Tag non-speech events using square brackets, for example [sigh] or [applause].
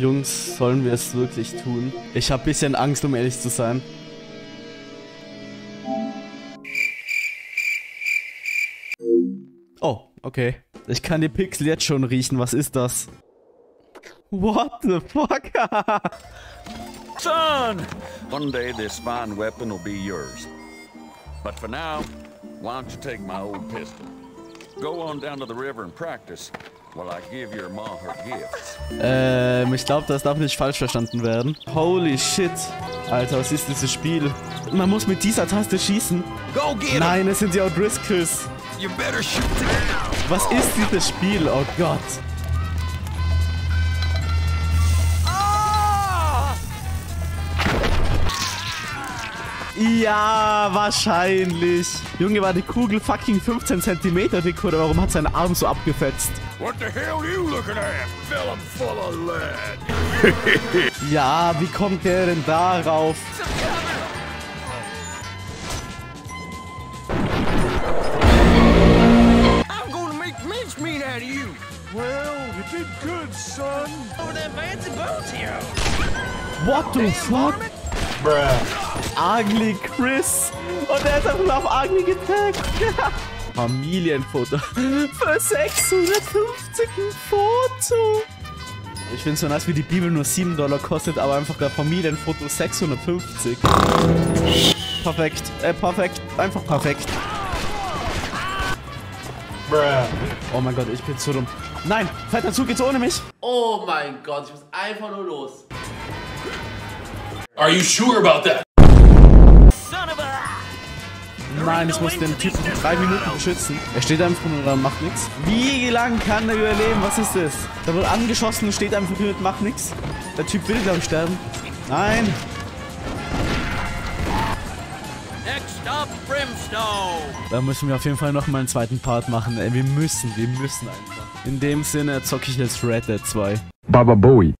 Jungs, sollen wir es wirklich tun? Ich habe bisschen Angst, um ehrlich zu sein. Oh, okay. Ich kann die Pixel jetzt schon riechen. Was ist das? What the fuck? [laughs] Son! One day this fine weapon will be yours. But for now, why don't you take my old pistol? Go on down to the river and practice Ähm, ich glaube, das darf nicht falsch verstanden werden. Holy shit. Alter, was ist dieses Spiel? Man muss mit dieser Taste schießen. Nein, es sind die now! Was ist dieses Spiel? Oh Gott. Ja, wahrscheinlich. Junge, war die Kugel fucking 15 cm dick oder warum hat sein Arm so abgefetzt? What the hell are you looking at? Fill 'em full of lead. [laughs] Ja, wie kommt der denn darauf? I'm gonna make mincemeat out of you! Well, you did good, son. Over them fancy boats here! What the fuck? Ugly Chris. Und er ist einfach nur auf Ugly getaggt. [laughs] Familienfoto. Für 650 ein Foto. Ich finde so nice, wie die Bibel nur 7 Dollar kostet, aber einfach der Familienfoto 650. Perfekt. Äh, perfekt. Einfach perfekt. Oh mein Gott, ich bin zu dumm. Nein, fetter Zug geht's ohne mich. Oh mein Gott, ich muss einfach nur los. Are you sure about that? Son of a... Nein, ich muss den Typen drei Minuten beschützen. Er steht einfach nur da und macht nichts. Wie lang kann er überleben? Was ist das? Da wird angeschossen und steht einfach nur und macht nichts. Der Typ will, glaube ich, sterben. Nein. Next stop, Brimstone! Da müssen wir auf jeden Fall noch mal einen zweiten Part machen. Ey, wir müssen, wir müssen einfach. In dem Sinne zocke ich jetzt Red Dead 2. Baba Bowie.